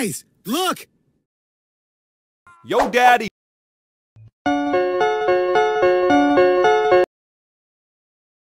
Guys, look! Yo, Daddy!